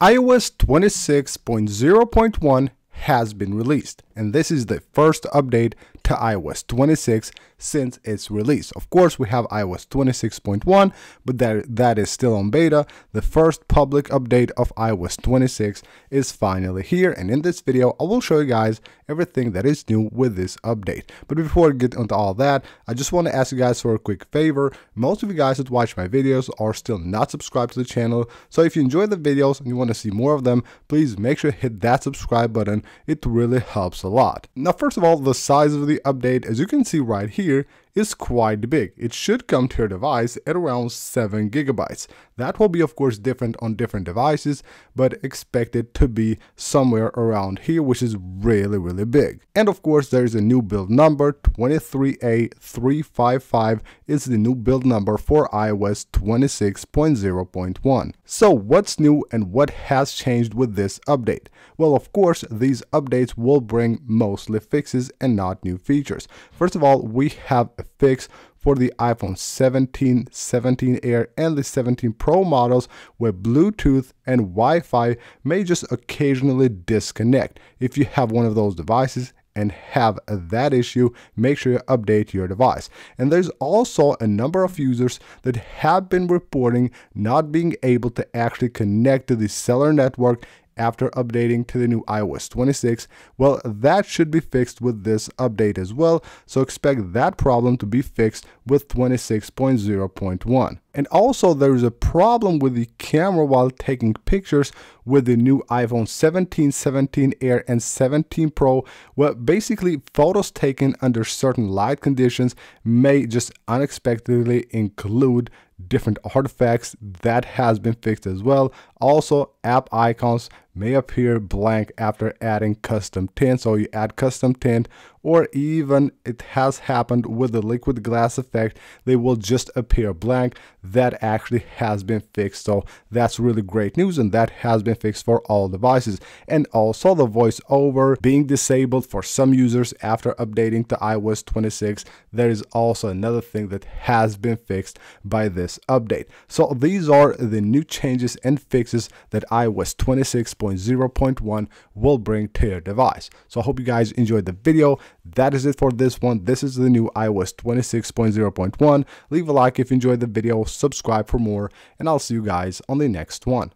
iOS 26.0.1 has been released, and this is the first update to iOS 26 since its release. Of course, we have iOS 26.1, but that, that is still on beta. The first public update of iOS 26 is finally here, and in this video, I will show you guys everything that is new with this update. But before I get into all that, I just want to ask you guys for a quick favor. Most of you guys that watch my videos are still not subscribed to the channel, so if you enjoy the videos and you want to see more of them, please make sure to hit that subscribe button. It really helps a lot. Now, first of all, the size of the update, as you can see right here, is quite big. It should come to your device at around 7 gigabytes. That will be of course different on different devices, but expect it to be somewhere around here, which is really, really big. And of course, there's a new build number, 23A355 is the new build number for iOS 26.0.1. So what's new and what has changed with this update? Well, of course, these updates will bring mostly fixes and not new features. First of all, we have fix for the iPhone 17, 17 Air, and the 17 Pro models where Bluetooth and Wi-Fi may just occasionally disconnect. If you have one of those devices and have that issue, make sure you update your device. And there's also a number of users that have been reporting not being able to actually connect to the cellular network after updating to the new iOS 26, well, that should be fixed with this update as well, so expect that problem to be fixed with 26.0.1. And also there is a problem with the camera while taking pictures with the new iPhone 17, 17 Air and 17 Pro where basically photos taken under certain light conditions may just unexpectedly include different artifacts that has been fixed as well. Also app icons may appear blank after adding custom tint. So you add custom tint or even it has happened with the liquid glass effect they will just appear blank. That actually has been fixed. So that's really great news and that has been fixed for all devices. And also the voiceover being disabled for some users after updating to iOS 26 there is also another thing that has been fixed by this update. So these are the new changes and fixes that iOS 26.0.1 will bring to your device so I hope you guys enjoyed the video that is it for this one. This is the new iOS 26.0.1. Leave a like if you enjoyed the video, subscribe for more, and I'll see you guys on the next one.